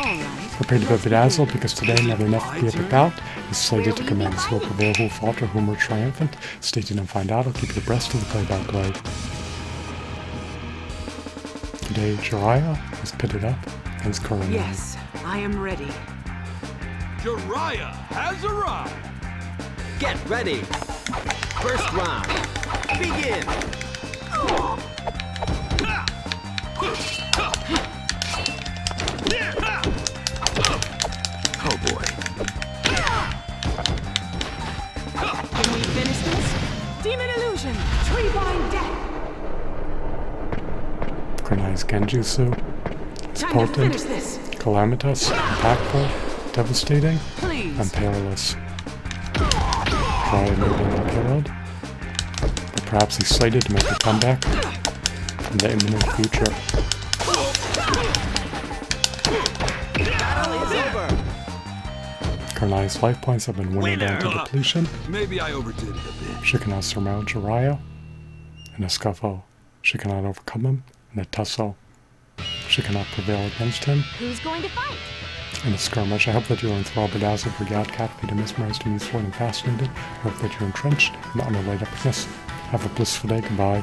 Alright. Prepare to be bedazzled because today another enough to be epic bout is slated to commence. Who will prevail, who will falter, whom are triumphant? Stay tuned and find out. I'll keep you abreast of the play-by-play. Today, Jiraiya is pitted up against Kurenai. Yes, I am ready. Jiraiya has arrived! Get ready! First round. Begin! Oh Demon illusion! Tree Treebind death! Kurenai's Genjutsu is Time potent, calamitous, impactful, devastating, Please! and perilous. Jiraiya may be impaled, but perhaps slated to make a comeback in the imminent future. Kurenai's life points have been winnowed down to depletion. Maybe I overdid it a bit. She cannot surmount Jiraiya. In a scuffle, she cannot overcome him. In a tussle, she cannot prevail against him. Who's going to fight? In a skirmish, I hope that you are enthralled, bedazzled, forgot, captivated, mesmerized, amused, and fascinated. I hope that you're entrenched in the unallied epicness. Have a blissful day. Goodbye.